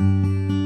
Música